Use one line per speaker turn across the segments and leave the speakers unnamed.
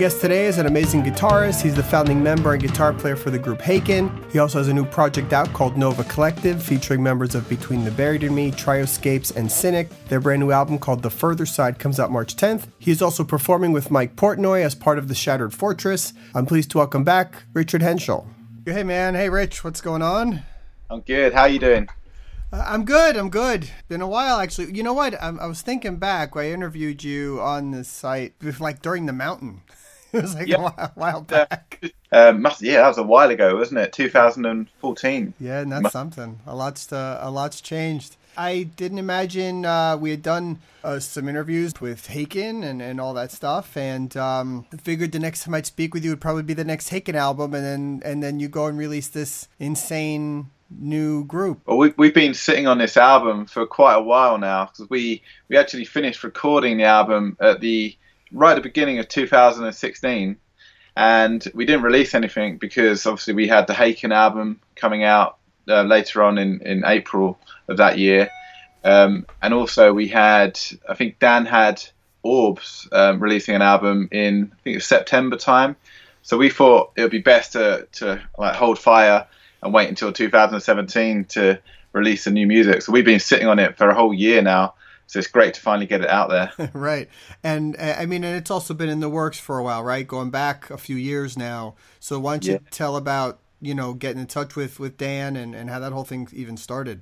My guest today is an amazing guitarist. He's the founding member and guitar player for the group Haken. He also has a new project out called Nova Collective, featuring members of Between the Buried and Me, Trioscapes, and Cynic. Their brand new album called The Further Side comes out March 10th. He is also performing with Mike Portnoy as part of the Shattered Fortress. I'm pleased to welcome back Richard Henshall. Hey man, hey Rich, what's going on?
I'm good. How you doing?
Uh, I'm good. I'm good. Been a while, actually. You know what? I, I was thinking back. I interviewed you on the site, like during the mountain. it was like yeah. a while, while back.
Uh, must, yeah, that was a while ago, wasn't it? 2014.
Yeah, and that's must- something. A lot's uh, a lot's changed. I didn't imagine uh, we had done uh, some interviews with Haken and, and all that stuff, and um, figured the next time I'd speak with you would probably be the next Haken album, and then and then you go and release this insane new group?
Well, we, we've been sitting on this album for quite a while now because we, we actually finished recording the album at the right at the beginning of 2016 and we didn't release anything because obviously we had the Haken album coming out uh, later on in, in April of that year. Um, and also we had, I think Dan had Orbs um, releasing an album in I think it was September time. So we thought it would be best to, to like hold fire and wait until 2017 to release the new music. So we've been sitting on it for a whole year now. So it's great to finally get it out there.
right. And uh, I mean, and it's also been in the works for a while, right? Going back a few years now. So why don't you yeah. tell about, you know, getting in touch with, with Dan and, and how that whole thing even started?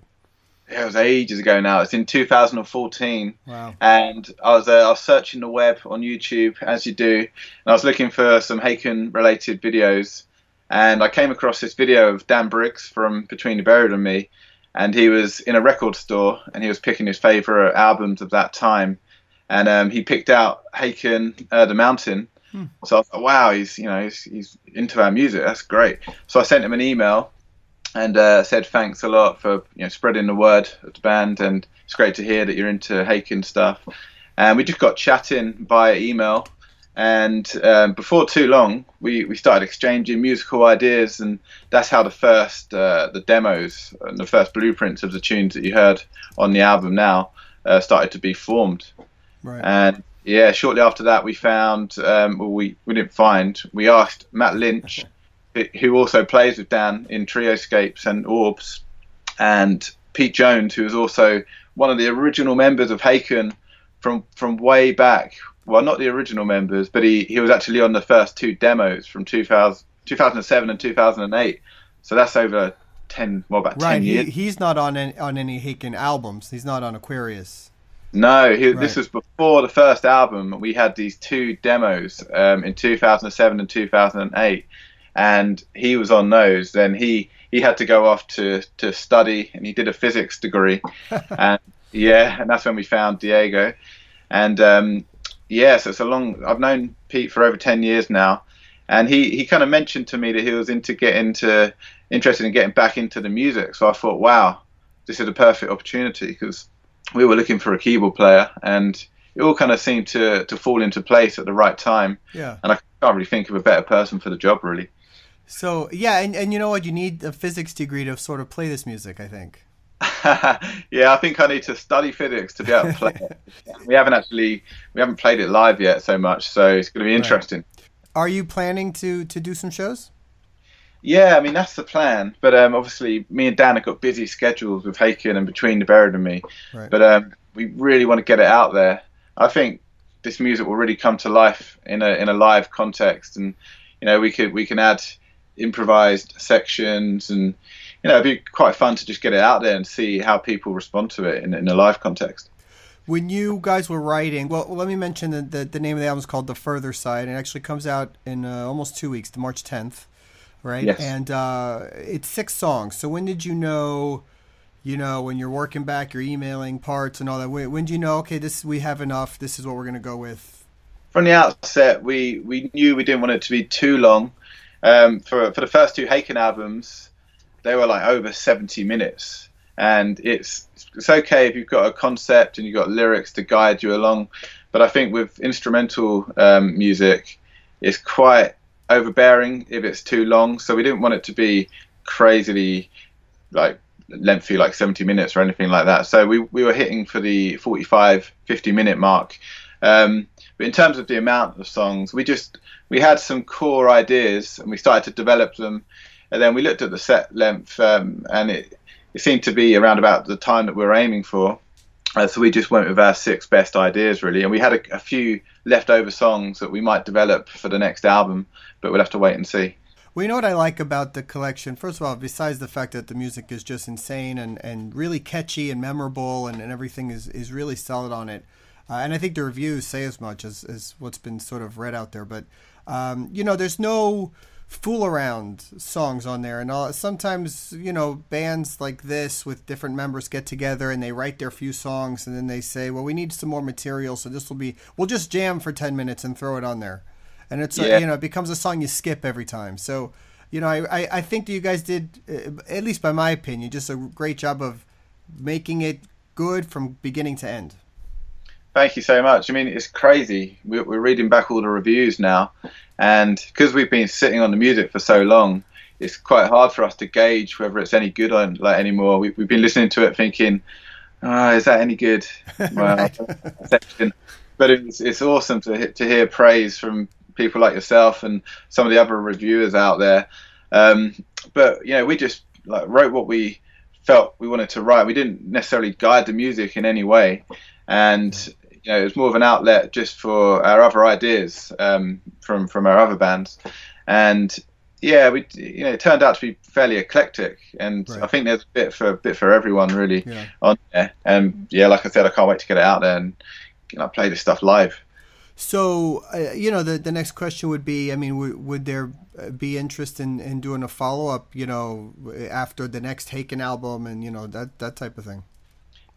it was ages ago now. It's in 2014.
Wow.
And I was uh, I was searching the web on YouTube as you do, and I was looking for some Haken related videos, and I came across this video of Dan Briggs from Between the Buried and Me, and he was in a record store and he was picking his favorite albums of that time, and um, he picked out Haken, uh, The Mountain. Hmm. So I thought, wow, he's you know he's, he's into our music. That's great. So I sent him an email and uh, said thanks a lot for you know spreading the word of the band, and it's great to hear that you're into Haken stuff. And we just got chatting via email, and um, before too long, we, we started exchanging musical ideas, and that's how the first uh, the demos and the first blueprints of the tunes that you heard on the album now uh, started to be formed.
Right.
And yeah, shortly after that, we found um, well, we we didn't find. We asked Matt Lynch who also plays with Dan in Trioscapes and Orbs, and Pete Jones, who was also one of the original members of Haken from from way back. Well, not the original members, but he, he was actually on the first two demos from 2000, 2007 and 2008. So that's over 10, well, about
right.
10 years.
He, he's not on any, on any Haken albums. He's not on Aquarius.
No, he, right. this was before the first album. We had these two demos um, in 2007 and 2008 and he was on those. Then he he had to go off to to study, and he did a physics degree, and yeah, and that's when we found Diego, and um, yeah, so it's a long. I've known Pete for over ten years now, and he he kind of mentioned to me that he was into getting to interested in getting back into the music. So I thought, wow, this is a perfect opportunity because we were looking for a keyboard player, and it all kind of seemed to to fall into place at the right time.
Yeah,
and I can't really think of a better person for the job, really.
So yeah, and, and you know what? You need a physics degree to sort of play this music. I think.
yeah, I think I need to study physics to be able to play it. we haven't actually we haven't played it live yet so much, so it's going to be interesting. Right.
Are you planning to to do some shows?
Yeah, I mean that's the plan. But um, obviously, me and Dan have got busy schedules with Haken and between the Buried and me.
Right.
But um, we really want to get it out there. I think this music will really come to life in a in a live context, and you know we could we can add improvised sections and you know it'd be quite fun to just get it out there and see how people respond to it in, in a live context.
When you guys were writing well let me mention that the, the name of the album is called the further side. And it actually comes out in uh, almost two weeks to march 10th right?
Yes.
and uh, it's six songs. So when did you know you know when you're working back you're emailing parts and all that when, when do you know okay this we have enough this is what we're going to go with?
From the outset we we knew we didn't want it to be too long. Um, for for the first two Haken albums, they were like over 70 minutes, and it's it's okay if you've got a concept and you've got lyrics to guide you along, but I think with instrumental um, music, it's quite overbearing if it's too long. So we didn't want it to be crazily like lengthy like 70 minutes or anything like that. So we, we were hitting for the 45 50 minute mark. Um, But in terms of the amount of songs, we just we had some core ideas and we started to develop them, and then we looked at the set length um, and it it seemed to be around about the time that we were aiming for. Uh, so we just went with our six best ideas really, and we had a, a few leftover songs that we might develop for the next album, but we'll have to wait and see.
Well, you know what I like about the collection? First of all, besides the fact that the music is just insane and, and really catchy and memorable and, and everything is, is really solid on it. Uh, and I think the reviews say as much as, as what's been sort of read out there. But, um, you know, there's no fool around songs on there. And all, sometimes, you know, bands like this with different members get together and they write their few songs and then they say, well, we need some more material. So this will be, we'll just jam for 10 minutes and throw it on there and it's yeah. a, you know it becomes a song you skip every time. So you know I, I, I think that you guys did uh, at least by my opinion just a great job of making it good from beginning to end.
Thank you so much. I mean, it's crazy. We're, we're reading back all the reviews now, and because we've been sitting on the music for so long, it's quite hard for us to gauge whether it's any good on like anymore. We, have been listening to it thinking, oh, is that any good? Well, but it's, it's awesome to to hear praise from people like yourself and some of the other reviewers out there. Um, but you know, we just like wrote what we felt we wanted to write. We didn't necessarily guide the music in any way, and you know, it was more of an outlet just for our other ideas um, from from our other bands, and yeah, we you know it turned out to be fairly eclectic, and right. I think there's a bit for a bit for everyone really yeah. on there. And yeah, like I said, I can't wait to get it out there and you know, play this stuff live.
So, uh, you know, the the next question would be, I mean, w- would there be interest in, in doing a follow up, you know, after the next Haken album and you know that that type of thing?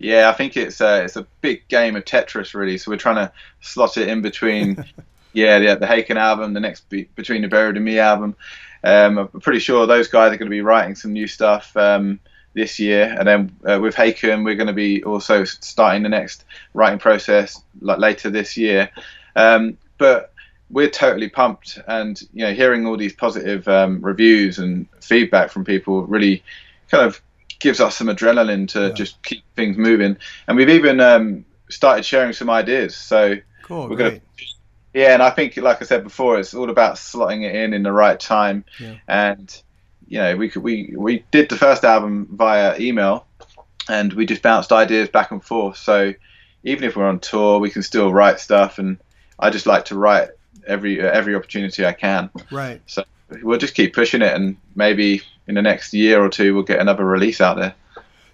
Yeah, I think it's a it's a big game of Tetris really. So we're trying to slot it in between, yeah, the the Haken album, the next be, between the Buried and Me album. Um, I'm pretty sure those guys are going to be writing some new stuff. Um, this year, and then uh, with Haken, we're going to be also starting the next writing process like later this year. Um, but we're totally pumped, and you know, hearing all these positive um, reviews and feedback from people really kind of gives us some adrenaline to yeah. just keep things moving. And we've even um, started sharing some ideas. So
cool, we're going to.
Yeah, and I think, like I said before, it's all about slotting it in in the right time. Yeah. And you know, we could we we did the first album via email, and we just bounced ideas back and forth. So even if we're on tour, we can still write stuff and I just like to write every every opportunity I can.
Right.
So we'll just keep pushing it, and maybe in the next year or two we'll get another release out there.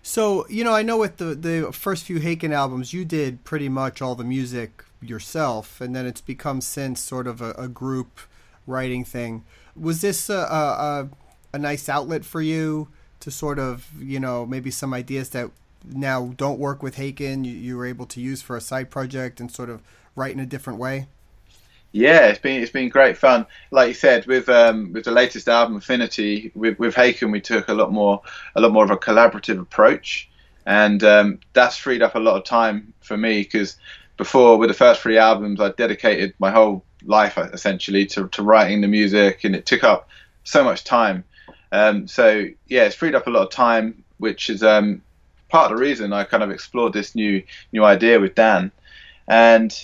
So you know, I know with the the first few Haken albums, you did pretty much all the music yourself, and then it's become since sort of a, a group writing thing. Was this a, a, a nice outlet for you to sort of you know maybe some ideas that now don't work with Haken you, you were able to use for a side project and sort of write in a different way?
Yeah, it's been it's been great fun. Like you said, with um, with the latest album Affinity, with with Haken, we took a lot more a lot more of a collaborative approach, and um, that's freed up a lot of time for me because before with the first three albums, I dedicated my whole life essentially to, to writing the music, and it took up so much time. Um, so yeah, it's freed up a lot of time, which is um, part of the reason I kind of explored this new new idea with Dan, and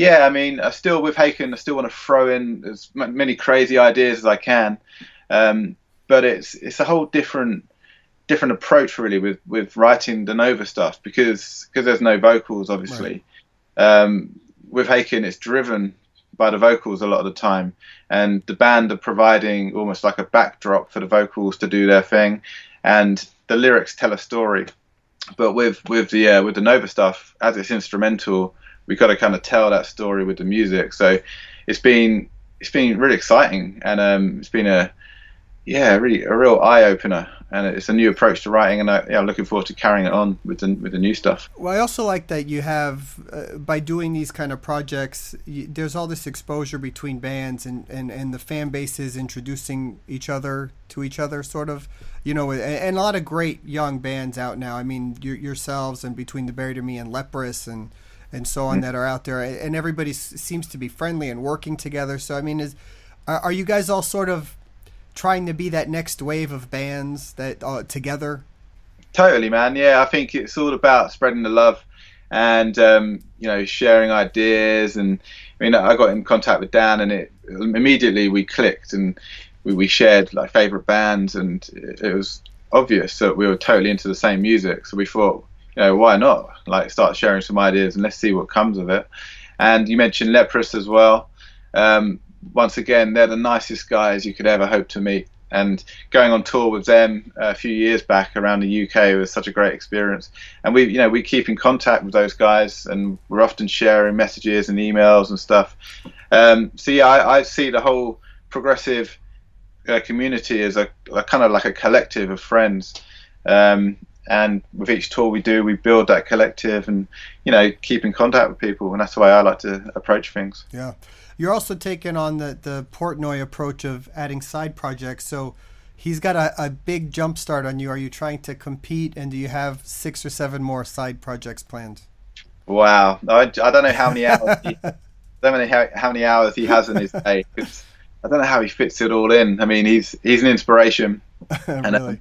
yeah, I mean, I still with Haken, I still want to throw in as many crazy ideas as I can, um, but it's it's a whole different different approach really with with writing the Nova stuff because because there's no vocals obviously. Right. Um, with Haken, it's driven by the vocals a lot of the time, and the band are providing almost like a backdrop for the vocals to do their thing, and the lyrics tell a story. But with with the uh, with the Nova stuff, as it's instrumental, we got to kind of tell that story with the music. So it's been it's been really exciting, and um, it's been a yeah, really a real eye opener, and it's a new approach to writing, and I, yeah, I'm looking forward to carrying it on with the with the new stuff.
Well, I also like that you have uh, by doing these kind of projects, you, there's all this exposure between bands, and, and and the fan bases introducing each other to each other, sort of, you know, and, and a lot of great young bands out now. I mean, yourselves and between the Buried and Me and Leprous and and so on mm-hmm. that are out there, and everybody seems to be friendly and working together. So I mean, is are, are you guys all sort of trying to be that next wave of bands that uh, together?
Totally, man. Yeah, I think it's all about spreading the love, and um, you know sharing ideas. And I mean, I got in contact with Dan, and it immediately we clicked and we, we shared like favorite bands, and it, it was obvious that we were totally into the same music. So we thought, you know, why not? Like start sharing some ideas and let's see what comes of it. And you mentioned Leprous as well. Um, once again, they're the nicest guys you could ever hope to meet. And going on tour with them a few years back around the UK was such a great experience. And we, you know, we keep in contact with those guys, and we're often sharing messages and emails and stuff. Um, so yeah, I, I, see the whole progressive uh, community as a, a, kind of like a collective of friends. Um, and with each tour we do, we build that collective, and you know, keep in contact with people, and that's the way I like to approach things.
Yeah. You're also taking on the, the Portnoy approach of adding side projects. So he's got a, a big jump start on you. Are you trying to compete, and do you have six or seven more side projects planned?
Wow, I, I don't know how many hours. He, don't know how, how many hours he has in his day. I don't know how he fits it all in. I mean, he's he's an inspiration.
Um, really? And,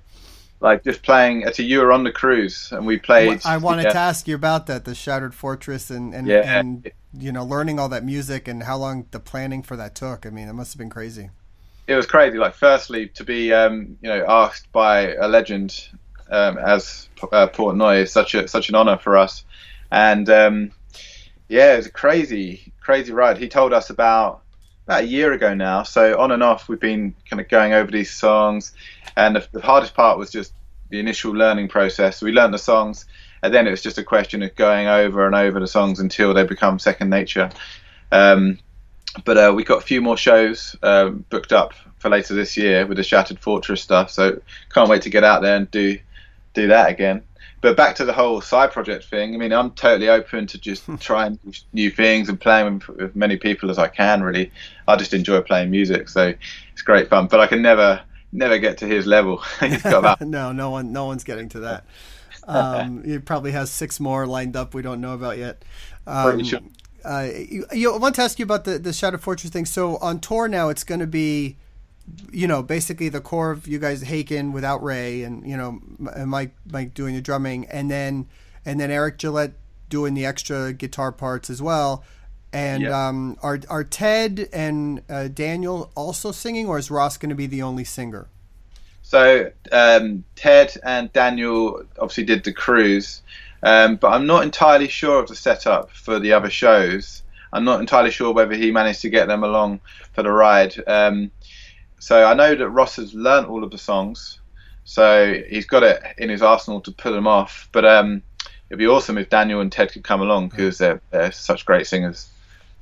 like just playing. Actually, you were on the cruise, and we played.
I wanted yeah. to ask you about that, the Shattered Fortress, and and, yeah. and you know, learning all that music and how long the planning for that took. I mean, it must have been crazy.
It was crazy. Like, firstly, to be um, you know asked by a legend um, as uh, Portnoy is such a such an honor for us, and um, yeah, it was a crazy crazy ride. He told us about about a year ago now. So on and off, we've been kind of going over these songs, and the, the hardest part was just the initial learning process. We learned the songs, and then it was just a question of going over and over the songs until they become second nature. Um, but uh, we got a few more shows uh, booked up for later this year with the Shattered Fortress stuff. So can't wait to get out there and do do that again but back to the whole side project thing. I mean, I'm totally open to just trying new things and playing with, with many people as I can. Really, I just enjoy playing music, so it's great fun. But I can never, never get to his level.
no, no one, no one's getting to that. Um, he probably has six more lined up we don't know about yet. Um, sure. uh, you, you, I want to ask you about the the Shattered Fortress thing. So on tour now, it's going to be you know, basically the core of you guys, Haken without Ray, and you know, Mike Mike doing the drumming, and then and then Eric Gillette doing the extra guitar parts as well. And yep. um, are are Ted and uh, Daniel also singing, or is Ross going to be the only singer?
So um, Ted and Daniel obviously did the cruise, um, but I'm not entirely sure of the setup for the other shows. I'm not entirely sure whether he managed to get them along for the ride. Um, so I know that Ross has learnt all of the songs, so he's got it in his arsenal to pull them off. But um, it'd be awesome if Daniel and Ted could come along because they're, they're such great singers.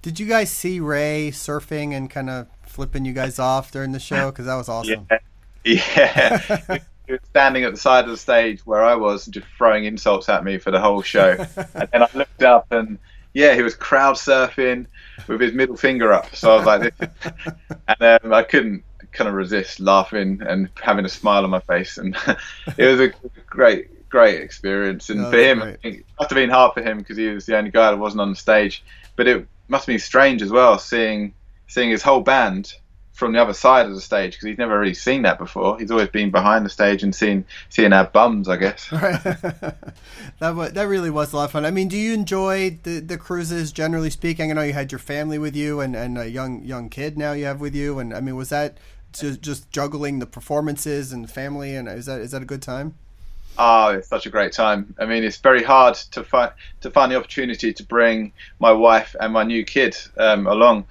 Did you guys see Ray surfing and kind of flipping you guys off during the show? Because that was awesome.
Yeah. yeah. he was standing at the side of the stage where I was, and just throwing insults at me for the whole show. and then I looked up and yeah, he was crowd surfing with his middle finger up. So I was like, and um, I couldn't kind of resist laughing and having a smile on my face, and it was a great, great experience. And oh, for him, it must have been hard for him because he was the only guy that wasn't on the stage. But it must have been strange as well seeing seeing his whole band from the other side of the stage because he's never really seen that before. He's always been behind the stage and seen seeing our bums, I guess.
that that really was a lot of fun. I mean, do you enjoy the the cruises generally speaking? I know you had your family with you and, and a young young kid now you have with you, and I mean, was that just just juggling the performances and family and is that is that a good time?
Oh, it's such a great time. I mean, it's very hard to find to find the opportunity to bring my wife and my new kid um, along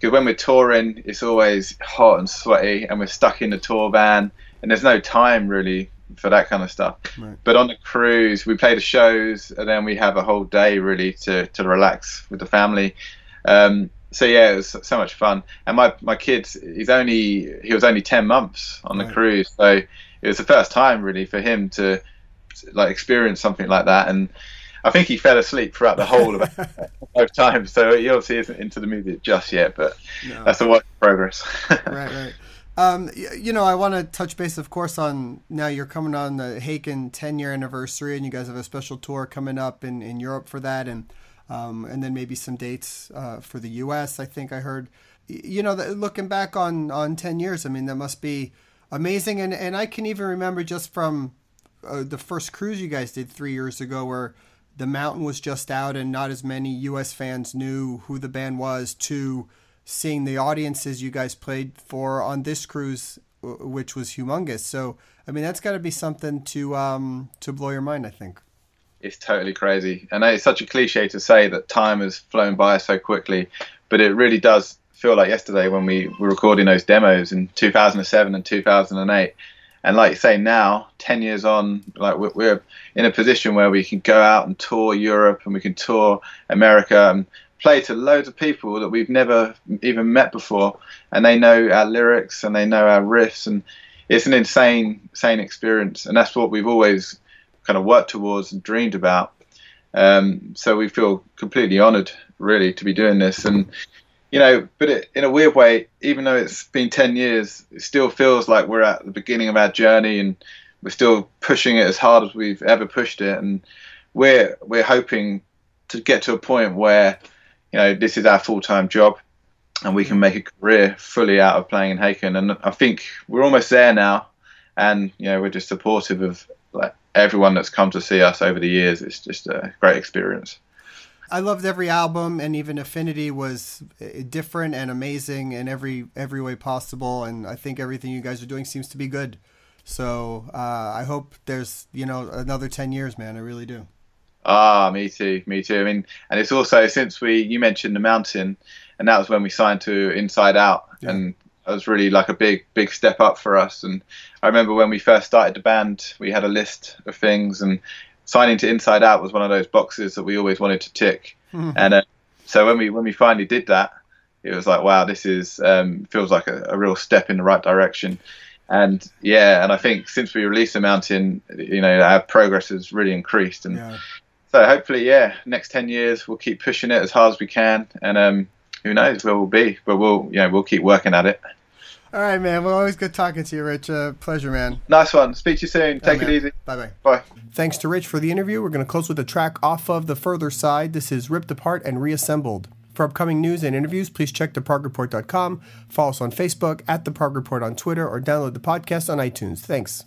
because when we're touring, it's always hot and sweaty, and we're stuck in the tour van, and there's no time really for that kind of stuff. Right. But on the cruise, we play the shows, and then we have a whole day really to, to relax with the family. Um, so yeah, it was so much fun. And my my kid, he's only he was only ten months on the right. cruise, so it was the first time really for him to like experience something like that. And I think he fell asleep throughout the whole of it both times. So he obviously isn't into the movie just yet, but no. that's a work in progress.
right, right. Um, you know, I want to touch base, of course, on now you're coming on the Haken 10 year anniversary, and you guys have a special tour coming up in, in Europe for that. And um, and then maybe some dates uh, for the U.S. I think I heard. You know, looking back on on ten years, I mean, that must be amazing. And and I can even remember just from uh, the first cruise you guys did three years ago, where the mountain was just out and not as many U.S. fans knew who the band was to seeing the audiences you guys played for on this cruise, which was humongous. So, I mean, that's got to be something to um, to blow your mind. I think
it's totally crazy, and it's such a cliche to say that time has flown by so quickly, but it really does feel like yesterday when we were recording those demos in 2007 and 2008 and like you say now 10 years on like we're in a position where we can go out and tour europe and we can tour america and play to loads of people that we've never even met before. And they know our lyrics and they know our riffs and it's an insane insane experience. And that's what we've always kind of worked towards and dreamed about um, so we feel completely honored really to be doing this and you know, but it, in a weird way, even though it's been 10 years, it still feels like we're at the beginning of our journey and we're still pushing it as hard as we've ever pushed it. And we're, we're hoping to get to a point where, you know, this is our full time job and we can make a career fully out of playing in Haken. And I think we're almost there now. And, you know, we're just supportive of like everyone that's come to see us over the years. It's just a great experience.
I loved every album, and even Affinity was eh, different and amazing in every every way possible. And I think everything you guys are doing seems to be good. So uh, I hope there's you know another ten years, man. I really do.
Ah, me too, me too. I mean, and it's also since we you mentioned the mountain, and that was when we signed to Inside Out, yeah. and that was really like a big big step up for us. And I remember when we first started the band, we had a list of things, and signing to Inside Out was one of those boxes that we always wanted to tick. Mm-hmm. And uh, so when we when we finally did that, it was like, wow, this is um, feels like a, a, real step in the right direction. And yeah, and I think since we released the mountain, you know, our progress has really increased. And yeah. so hopefully, yeah, next ten years we'll keep pushing it as hard as we can. And um, who knows where we'll be, but we'll you know we'll keep working at it.
All right, man. Well, always good talking to you, Rich. Uh, pleasure, man.
Nice one. Speak to you soon. Take it easy.
Bye bye.
Bye.
Thanks to Rich for the interview. We're going to close with a track off of The Further Side. This is Ripped Apart and Reassembled. For upcoming news and interviews, please check theprogreport.com, follow us on Facebook, at The Prog Report on Twitter, or download the podcast on iTunes. Thanks.